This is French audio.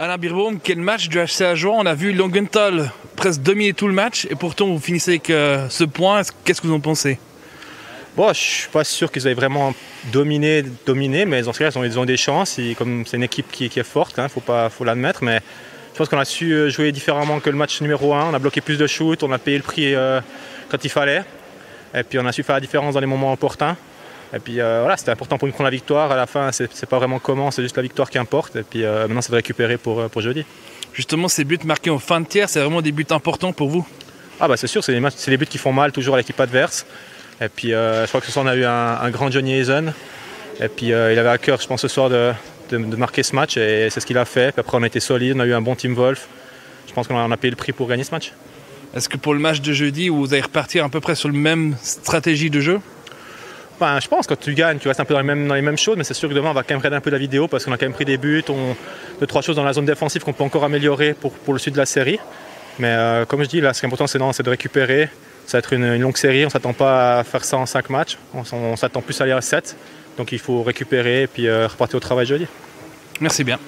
Alain Birbaum, quel match du HC Ajoie On a vu Longenthal presque dominer tout le match et pourtant vous finissez avec euh, ce point. Qu'est-ce que vous en pensez? Bon, je suis pas sûr qu'ils aient vraiment dominé, dominé, mais en tout cas, ils ont, des chances. comme c'est une équipe qui, est forte, il hein, faut pas, l'admettre. Mais je pense qu'on a su euh, jouer différemment que le match numéro 1. On a bloqué plus de shoots, on a payé le prix euh, quand il fallait. Et puis on a su faire la différence dans les moments opportuns. Et puis euh, voilà, c'était important pour nous prendre la victoire. À la fin, c'est pas vraiment comment, c'est juste la victoire qui importe. Et puis maintenant, ça va récupérer pour, pour jeudi. Justement, ces buts marqués en fin de tiers, c'est vraiment des buts importants pour vous? Ah bah c'est sûr, c'est les, buts qui font mal toujours à l'équipe adverse. Et puis je crois que ce soir on a eu un, grand Johnny Hazen. Et puis il avait à cœur, je pense, ce soir de, marquer ce match et c'est ce qu'il a fait. Puis après on a été solide, on a eu un bon team Wolf. Je pense qu'on a payé le prix pour gagner ce match. Est-ce que pour le match de jeudi, vous allez repartir à peu près sur la même stratégie de jeu? Ben, je pense que quand tu gagnes, tu restes un peu dans les mêmes, dans les mêmes choses, mais c'est sûr que demain on va quand même regarder un peu la vidéo parce qu'on a quand même pris des buts, on, deux, trois choses dans la zone défensive qu'on peut encore améliorer pour, pour le sud de la série. Mais euh, comme je dis, là, ce qui est important, c'est de récupérer. Ça va être une, longue série, on ne s'attend pas à faire ça en 5 matchs, on, s'attend plus à aller à 7. Donc il faut récupérer et puis euh, repartir au travail jeudi. Merci bien.